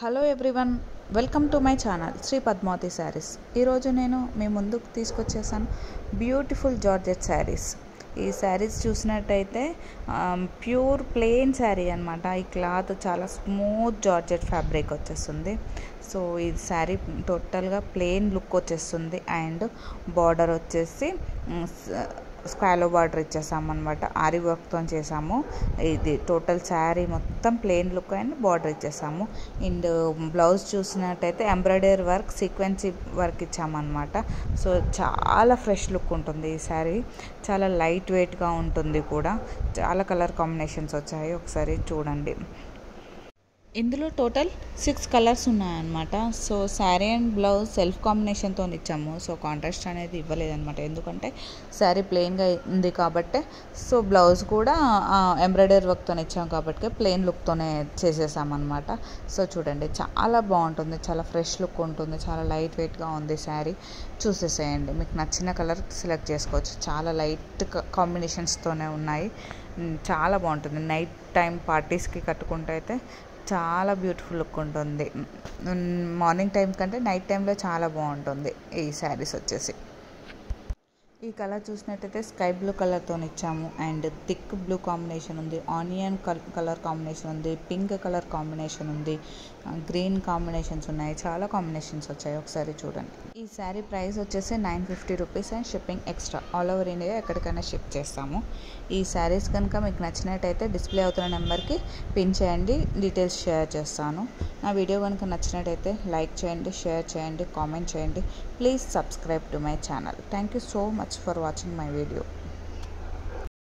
Hello everyone welcome to my channel Sri Padmavathi saris ఈరోజు నేను మీ ముందుకు తీసుకొచ్చేసాను బ్యూటిఫుల్ జార్జెట్ శారీస్ ఈ శారీస్ చూసినట్టయితే ప్యూర్ ప్లెయిన్ శారీ అనమాట ఈ క్లాత్ చాలా స్మూత్ జార్జెట్ ఫ్యాబ్రిక్ వచ్చేస్తుంది. సో ఈ శారీ టోటల్గా ప్లెయిన్ లుక్ వచ్చేస్తుంది. అండ్ బార్డర్ వచ్చేసి um, స్క్వాలో బార్డర్ ఇచ్చేసామన్నమాట ఆరి వర్క్తో చేసాము. ఇది టోటల్ శారీ మొత్తం ప్లెయిన్ లుక్ అండ్ బార్డర్ ఇచ్చేసాము. అండ్ బ్లౌజ్ చూసినట్టయితే ఎంబ్రాయిడరీ వర్క్ సీక్వెన్సీ వర్క్ ఇచ్చామన్నమాట. సో చాలా ఫ్రెష్ లుక్ ఉంటుంది ఈ శారీ. చాలా లైట్ వెయిట్గా ఉంటుంది కూడా. చాలా కలర్ కాంబినేషన్స్ వచ్చాయి. ఒకసారి చూడండి. ఇందులో టోటల్ సిక్స్ కలర్స్ ఉన్నాయన్నమాట. So sari and blouse self కాంబినేషన్తో ఇచ్చాము. సో కాంట్రాస్ట్ అనేది ఇవ్వలేదన్నమాట. ఎందుకంటే శారీ ప్లెయిన్గా ఉంది కాబట్టి. సో బ్లౌజ్ కూడా ఎంబ్రాయిడరీ వర్క్తో ఇచ్చాము కాబట్టి ప్లెయిన్ లుక్తోనే చేసేసామన్నమాట. సో చూడండి చాలా బాగుంటుంది. చాలా ఫ్రెష్ లుక్ ఉంటుంది. చాలా లైట్ వెయిట్గా ఉంది శారీ. చూసేసేయండి. మీకు నచ్చిన కలర్ సెలెక్ట్ చేసుకోవచ్చు. చాలా లైట్ కాంబినేషన్స్తోనే ఉన్నాయి. చాలా బాగుంటుంది. నైట్ టైం పార్టీస్కి కట్టుకుంటే అయితే చాలా బ్యూటిఫుల్ లుక్ ఉంటుంది. మార్నింగ్ టైం కంటే నైట్ టైంలో చాలా బాగుంటుంది ఈ శారీస్ వచ్చేసి. ఈ కలర్ చూసినట్టయితే స్కై బ్లూ కలర్తో ఇచ్చాము. అండ్ థిక్ బ్లూ కాంబినేషన్ ఉంది. ఆనియన్ కలర్ కాంబినేషన్ ఉంది. పింక్ కలర్ కాంబినేషన్ ఉంది. గ్రీన్ కాంబినేషన్స్ ఉన్నాయి. చాలా కాంబినేషన్స్ వచ్చాయి. ఒకసారి చూడండి. ఈ శారీ ప్రైస్ వచ్చేసి nine fifty rupees and shipping extra. All over India ఎక్కడికైనా షిప్ చేస్తాము. ఈ శారీస్ కనుక మీకు నచ్చినట్టయితే డిస్ప్లే అవుతున్న నెంబర్కి పిన్ చేయండి. డీటెయిల్స్ షేర్ చేస్తాను. నా వీడియో కనుక నచ్చినట్టయితే లైక్ చేయండి షేర్ చేయండి కామెంట్ చేయండి. Please subscribe to my channel. Thank you so much for watching my video.